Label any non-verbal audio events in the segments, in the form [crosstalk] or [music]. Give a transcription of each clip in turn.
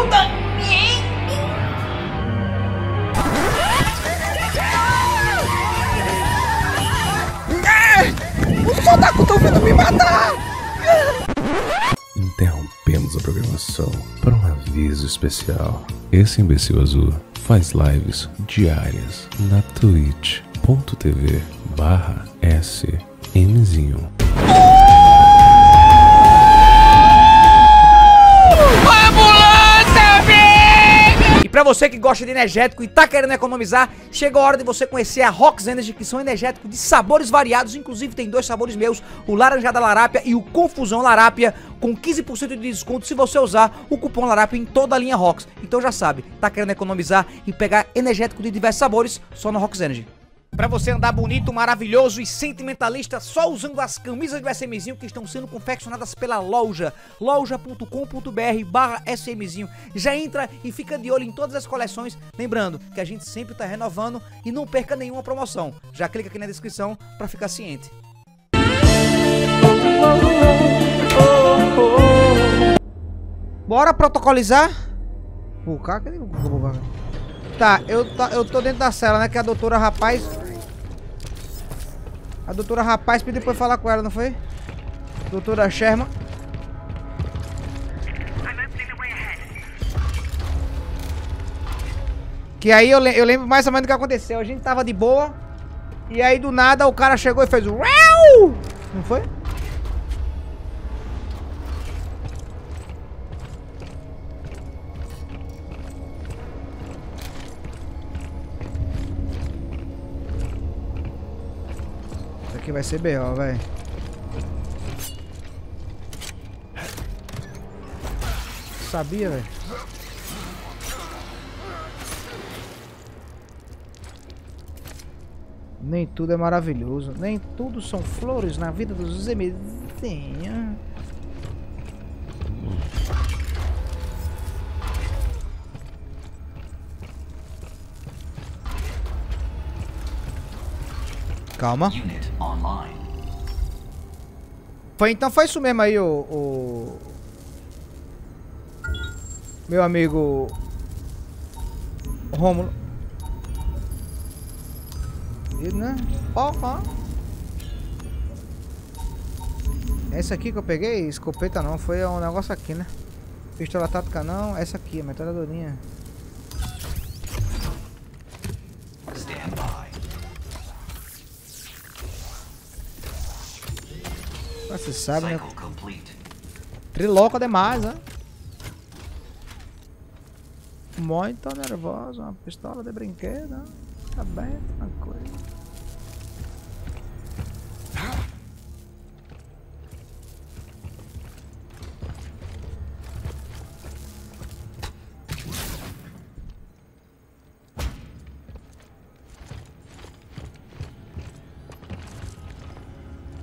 ajuda! Os otaku estão vindo me matar! Interrompemos a programação para um aviso especial. Esse imbecil azul faz lives diárias na twitch.tv barra smzinho. Pra você que gosta de energético e tá querendo economizar, chega a hora de você conhecer a Rox Energy, que são energéticos de sabores variados, inclusive tem dois sabores meus, o Laranjada Larápia e o Confusão Larápia, com 15% de desconto se você usar o cupom Larápia em toda a linha Rox. Então já sabe, tá querendo economizar e pegar energético de diversos sabores, só na Rox Energy. Pra você andar bonito, maravilhoso e sentimentalista só usando as camisas do SMzinho que estão sendo confeccionadas pela loja loja.com.br barra SMzinho. Já entra e fica de olho em todas as coleções, lembrando que a gente sempre tá renovando e não perca nenhuma promoção. Já clica aqui na descrição pra ficar ciente. Bora protocolizar? O cara, cadê o? Tá, eu, tá, eu tô dentro da cela, né? Que a doutora Rapaz... A doutora Rapaz pediu pra eu falar com ela, não foi? Doutora Sherman. Que aí eu, le eu lembro mais ou menos do que aconteceu. A gente tava de boa. E aí do nada o cara chegou e fez... Não foi? Aqui vai ser B.O., velho. Sabia, velho. Nem tudo é maravilhoso. Nem tudo são flores na vida dos zemezinhos. Calma. Foi, então foi isso mesmo aí, o, o... Meu amigo... Rômulo. Né? Ó, ó. Essa aqui que eu peguei, escopeta não, foi um negócio aqui, né? Pistola tática não, essa aqui, a metralhadorinha. Você sabe, né? Triloca demais, né? Muito nervoso, uma pistola de brinquedo, né? Tá bem, tranquilo.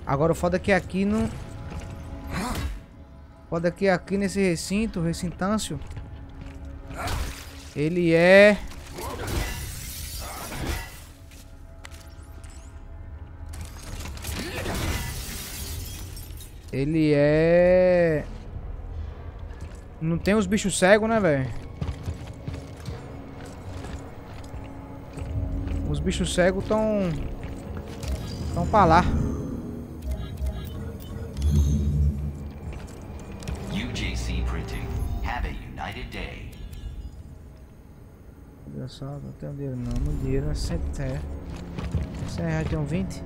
Agora o foda é que aqui não... Foda é que aqui nesse recinto, recintâncio, ele é... Ele é... Não tem os bichos cegos, né, velho? Os bichos cegos estão... Estão pra lá. UJC printing. Have a united day. Olha só, não tenho dinheiro não. Meu dinheiro é 100 é. 100 reais tem um 20.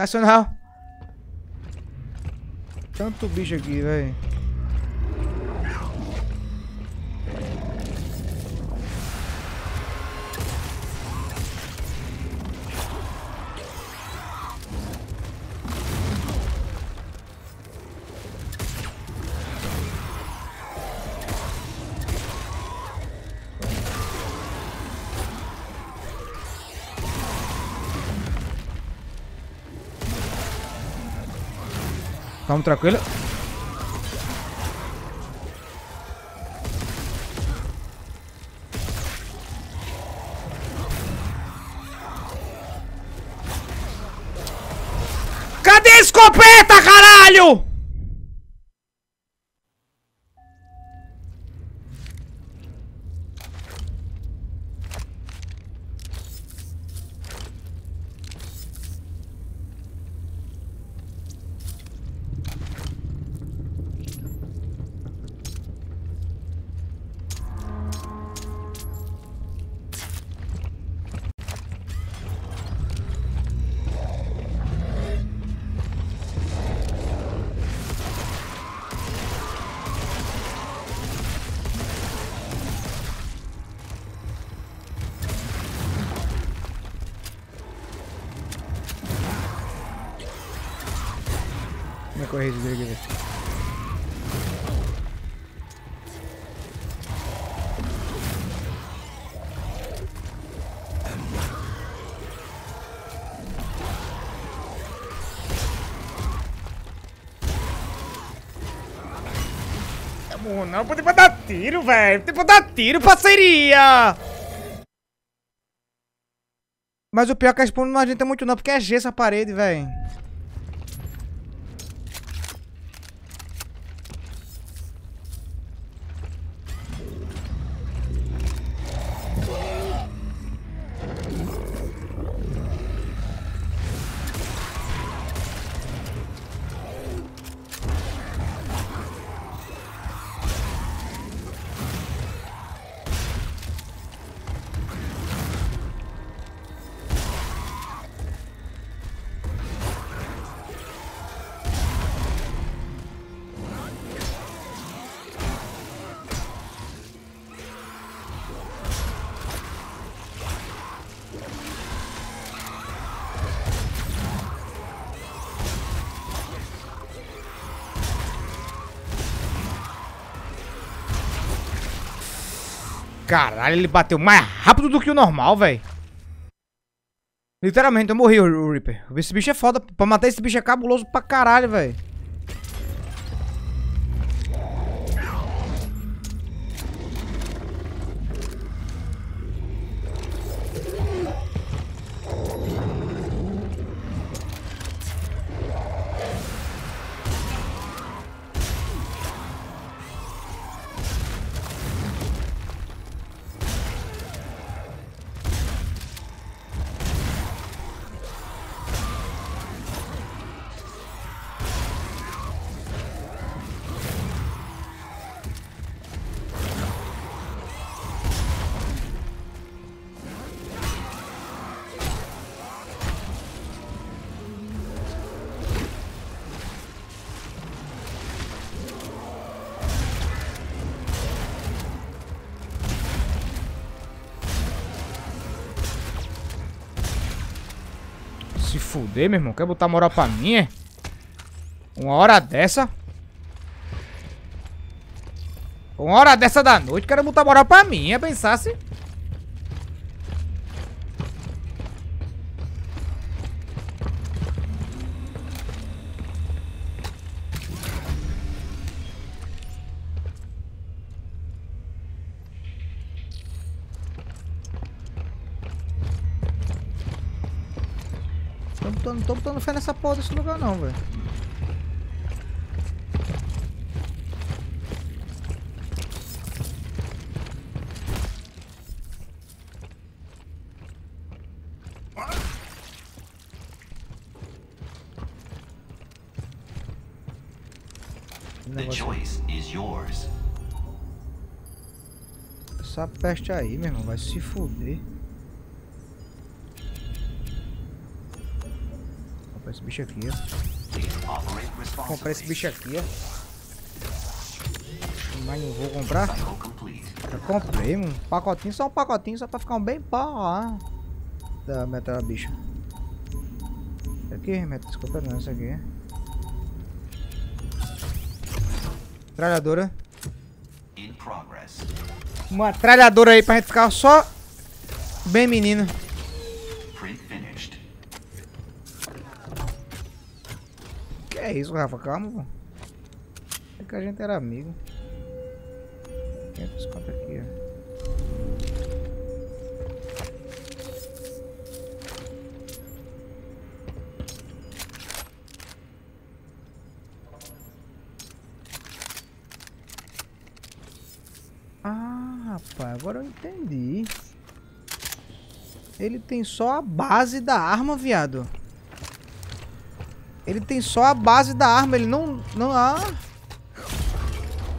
Nacional. Tanto bicho aqui, velho. Tamo tranquilo. Velho. Não, não pode dar tiro, velho. Tem que dar tiro, parceria. Mas o pior é que a spawn não adianta muito não, porque é gesso a parede, velho. Caralho, ele bateu mais rápido do que o normal, velho. Literalmente, eu morri, o Reaper. Esse bicho é foda. Pra matar esse bicho é cabuloso pra caralho, velho. Se fuder, meu irmão. Quer botar moral pra mim, é? Uma hora dessa? Uma hora dessa da noite, quero botar moral pra mim, é pensasse. Tô, botando fé nessa porra desse lugar não, velho. The choice is yours. Essa peste aí, meu irmão, vai se fuder. Opa, esse bicho aqui, ó. Comprar esse bicho aqui, ó. Mas não vou comprar. Já comprei, mano. Pacotinho, só um pacotinho, só pra ficar um bem pau lá. Da metal bicho. Isso aqui, metal, desculpa não, isso aqui. Tralhadora. Uma tralhadora aí pra gente ficar só bem menino. Print finished. Que é isso, Rafa? Calma, pô. É que a gente era amigo. 500 conto aqui, ó. Ah, rapaz, agora eu entendi. Ele tem só a base da arma, viado. Ele tem só a base da arma, ele não... não ah,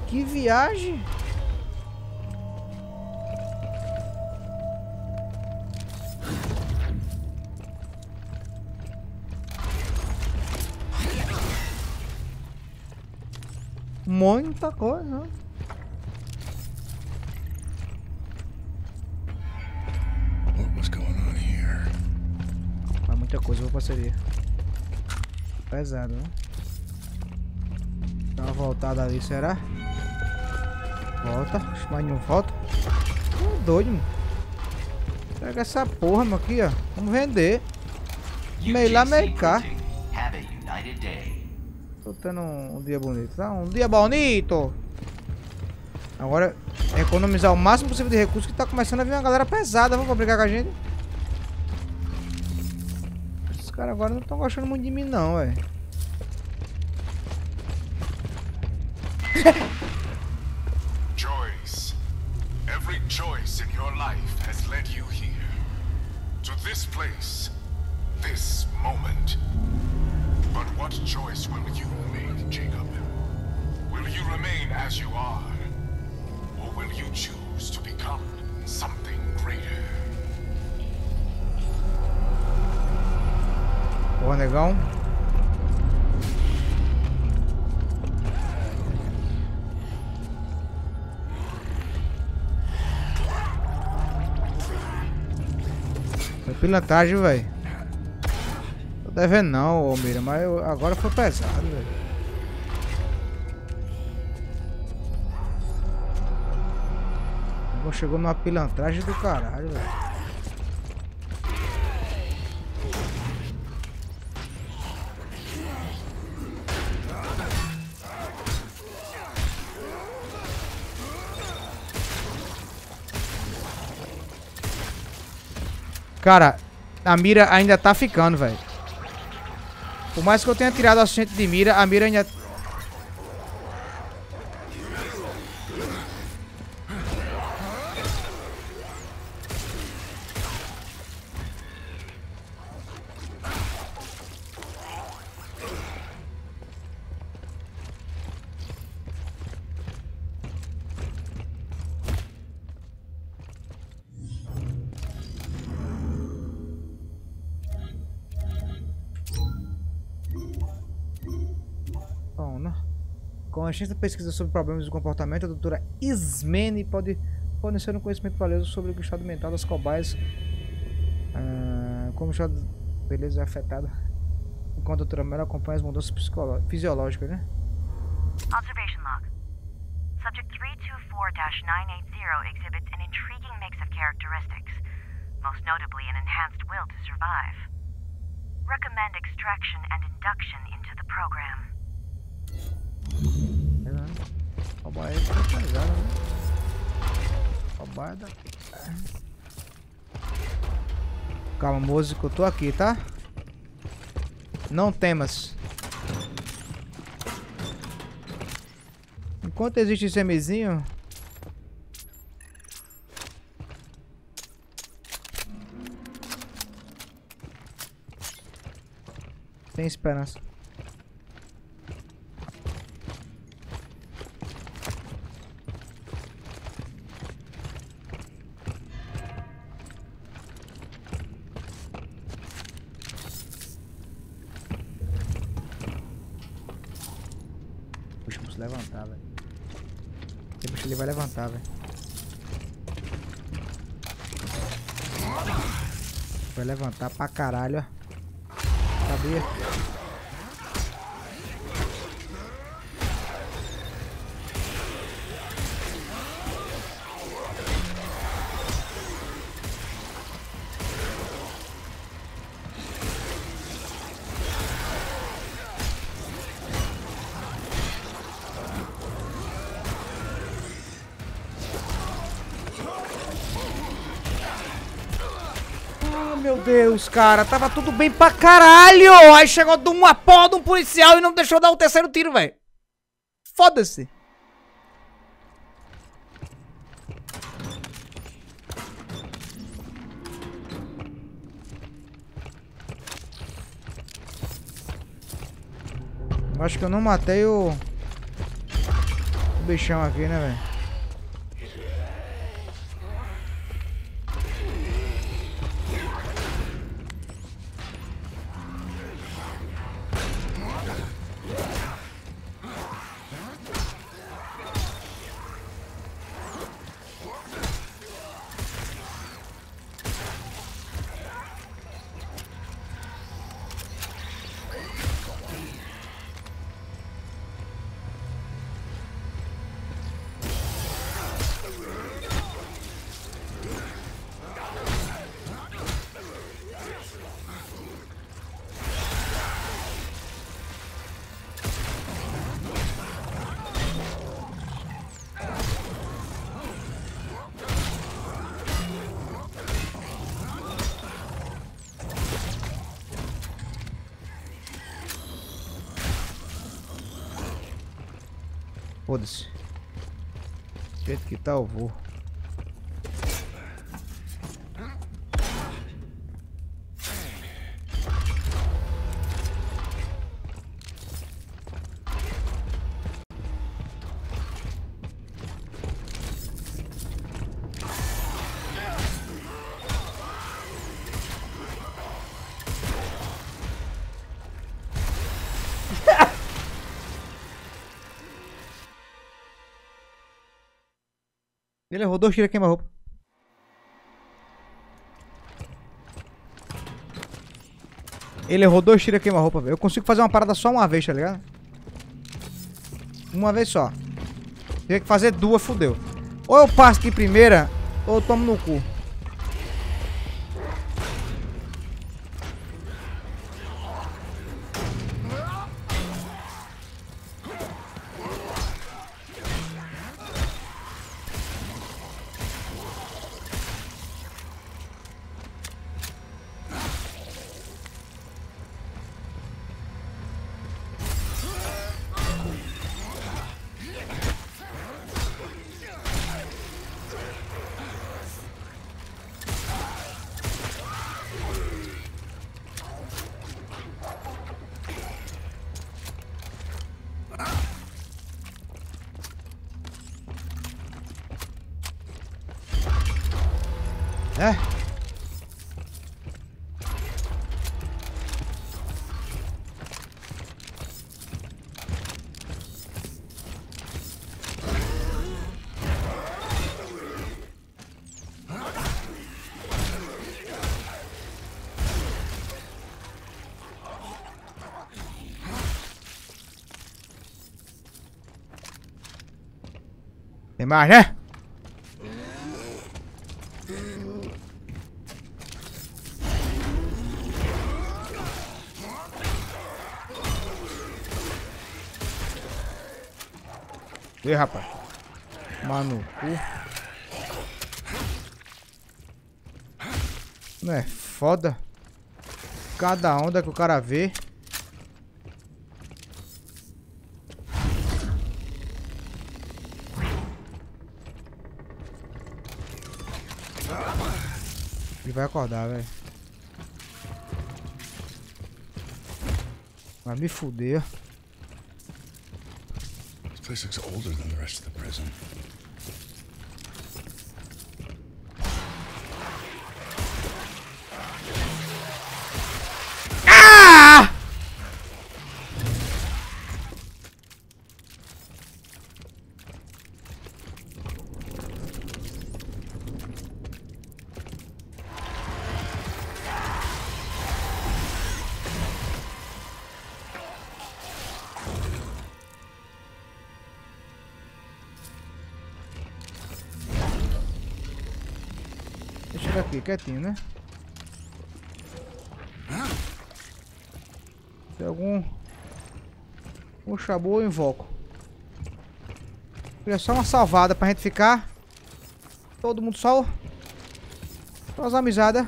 que viagem. Muita coisa. What was going on here? Mas muita coisa, vou parceria. Pesado, né? Dá uma voltada ali, será? Volta. Mas não volta. Tô doido, mano. Pega essa porra, mano, aqui, ó. Vamos vender. Meio lá, meio cá. Tô tendo um, um dia bonito, tá? Um dia bonito! Agora, economizar o máximo possível de recursos que tá começando a vir uma galera pesada, vamos brigar com a gente. Caras agora não estão gostando muito de mim não, velho. Choice. Every choice in your life has led you here. To this place. This moment. But what choice will you make, Jacob? Will you remain as you are? Or will you choose to become something greater? Porra, negão. Foi pilantragem, velho. Tô devendo não, ô Mira, mas eu- agora foi pesado, velho. Chegou numa pilantragem do caralho, velho. Cara, a mira ainda tá ficando, velho. Por mais que eu tenha tirado o assistente de mira, a mira ainda... Com a extensa pesquisa sobre problemas do comportamento, a doutora Ismene pode fornecer um conhecimento valioso sobre o estado mental das cobaias, ah, como o estado de beleza é afetado, enquanto a doutora Mel acompanha as mudanças fisiológicas, né? Observation log. Subject 324-980 exhibits an intriguing mix of characteristics, most notably an enhanced will to survive. Recommend extraction and induction into the program. É, né? Cobaia tá pesada, né? Cobaia da... Calma, músico, eu tô aqui, tá? Não temas. Enquanto existe esse amizinho... Tem esperança. bicho levantar, velho. Bicho ele vai levantar, velho. Vai levantar pra caralho, ó. Sabia? Cara, tava tudo bem pra caralho! Aí chegou de uma porra de um policial e não deixou dar o terceiro tiro, velho. Foda-se. Acho que eu não matei o... O bichão aqui, né, velho? Foda-se. Do jeito que tá, eu vou. Ele errou dois tiros queima-roupa. Ele errou dois tiros queima-roupa, velho. Eu consigo fazer uma parada só uma vez, tá ligado? Uma vez só. Tem que fazer duas, fudeu. Ou eu passo de primeira, ou eu tomo no cu. Tem mais, né? Ih, rapaz. Mano. Não é foda? Cada onda que o cara vê. Ele vai acordar, velho. Vai me fuder. This place looks older than the rest of the prison. Aqui, quietinho, né? Tem algum... Um chabu eu invoco. Queria só uma salvada pra gente ficar. Todo mundo só... Só as amizadas.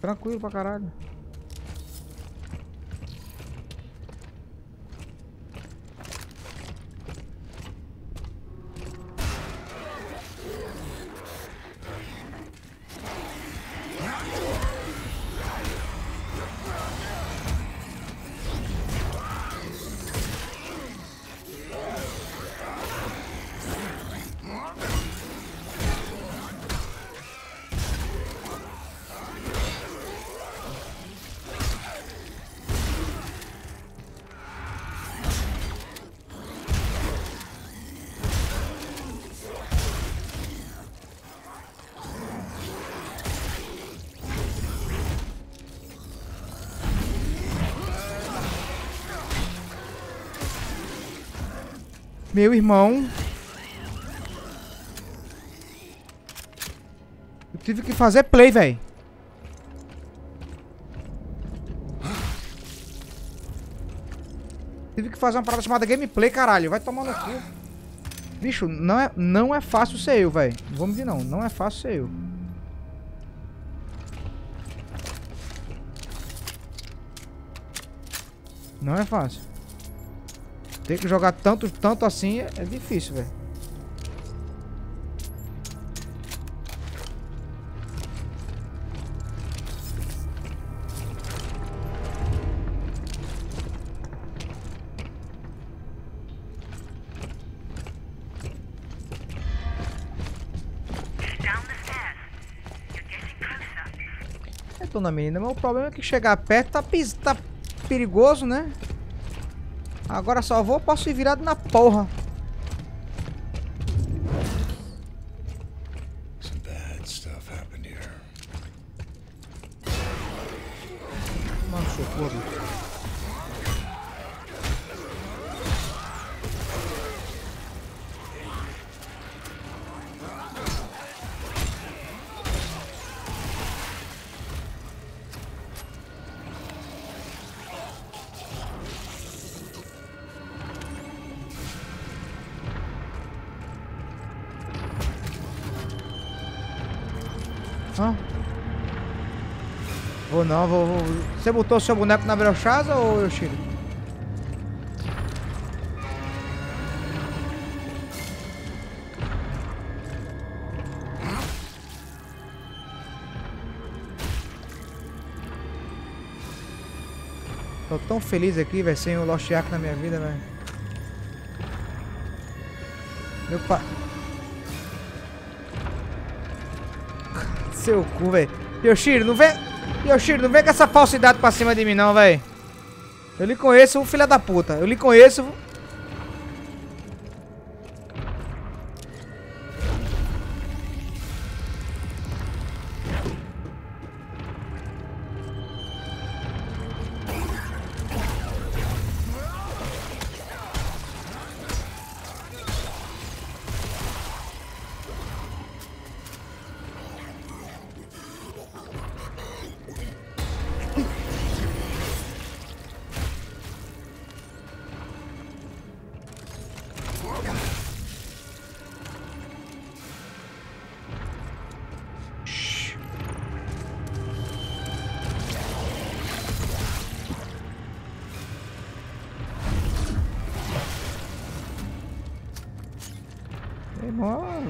Tranquilo pra caralho. Meu irmão. Eu tive que fazer play, velho. Tive que fazer uma parada chamada gameplay, caralho. Vai tomar no cu. Bicho, não é, não é fácil ser eu, velho. Vou mentir, não. Não é fácil ser eu. Não é fácil. Ter que jogar tanto, tanto assim é, é difícil, velho. Closer. É, dona menina, mas o problema é que chegar perto tá, tá perigoso, né? Agora só vou, posso ir virado na porra. Some bad stuff happened here. Mano, socorro. Não, vou, vou. Você botou seu boneco na brochasa ou Yoshiro? Tô tão feliz aqui, velho, sem o Lost Ark na minha vida, velho. Meu pai. [laughs] Seu cu, velho. Yoshiro, não vem. Yoshiro, não vem com essa falsidade pra cima de mim, não, velho. Eu lhe conheço, filha da puta. Eu lhe conheço. Irmão.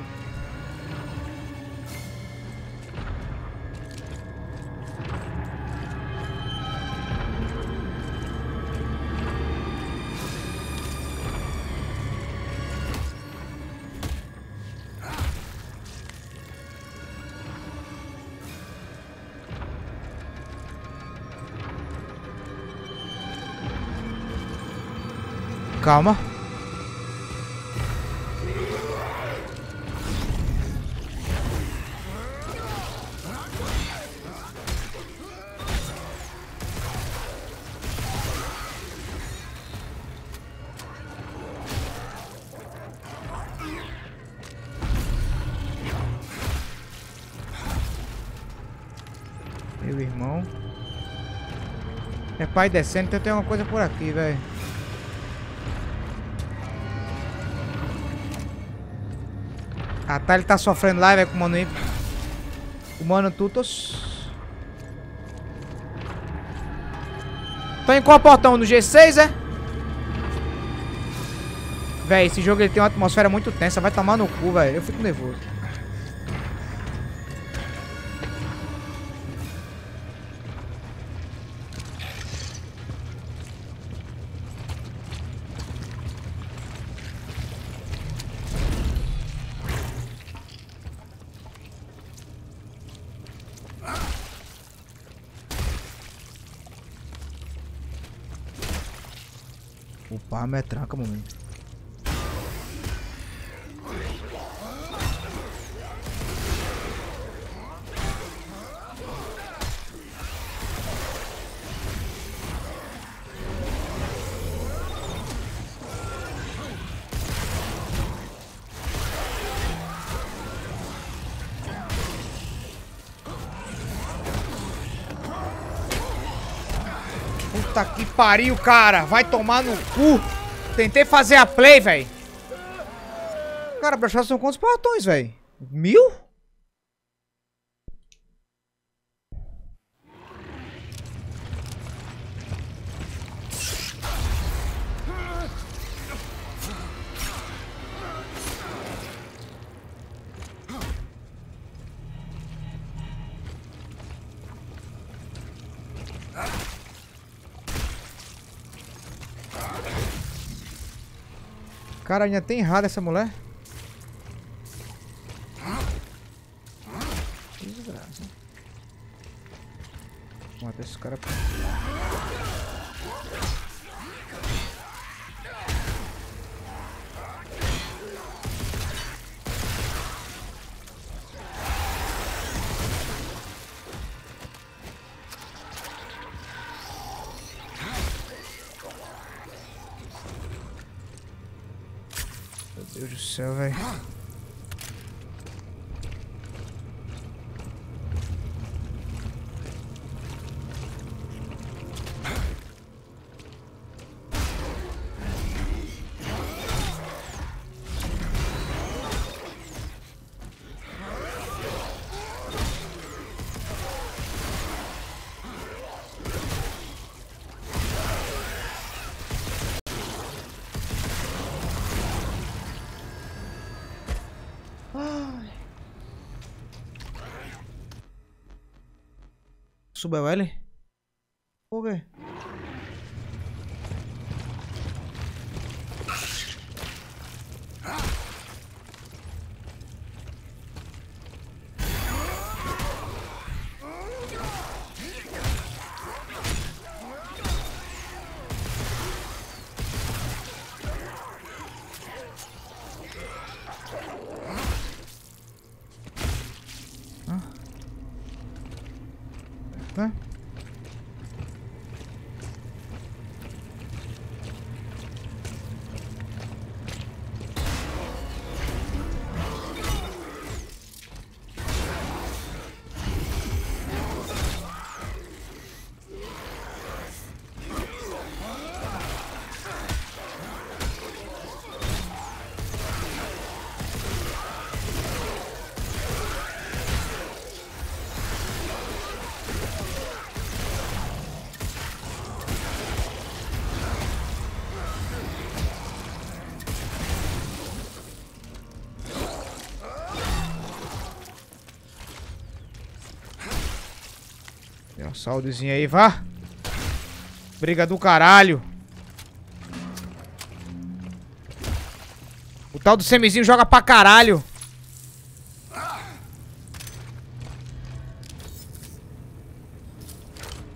Calma. Pai descendo, então tem uma coisa por aqui, velho. Ah, tá, ele tá sofrendo lá, velho, com o mano. O mano Tutos. Tô em qual portão? No G6, é? Véi, esse jogo ele tem uma atmosfera muito tensa. Vai tomar no cu, velho. Eu fico nervoso. Opa, arma é tranca, momento. Puta que pariu, cara. Vai tomar no cu. Tentei fazer a play, velho. Cara, brochar são quantos portões, velho? Mil? Cara, ainda tem errado essa mulher. Deus do céu, velho. Suba o um saldozinho aí, vá. Briga do caralho. O tal do semizinho joga pra caralho.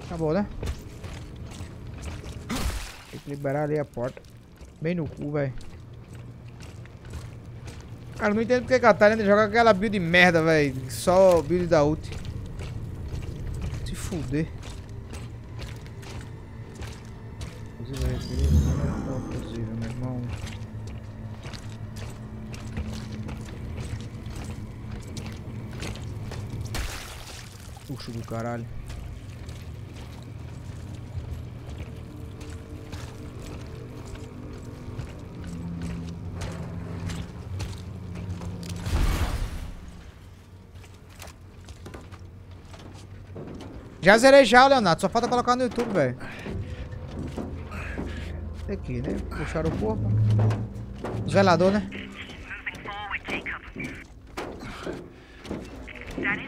Acabou, né? Tem que liberar ali a porta. Bem no cu, velho. Cara, não entendo porque que a Thalia joga aquela build merda, velho. Só build da ult. Fuder. Inclusive, eu queria não é possível, meu irmão. Puxo do caralho. Já zerei já, Leonardo. Só falta colocar no YouTube, velho. Aqui, né? Puxaram o corpo. Né?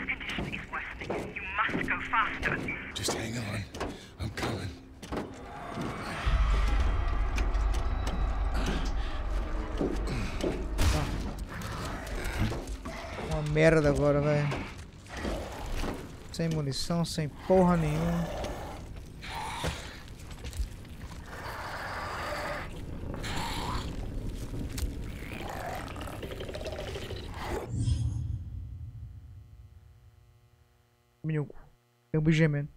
Condition is worsening. You must go faster. Just hang on. I'm coming. Uma merda agora, velho. Sem munição, sem porra nenhuma. Cu. Tem um gemendo.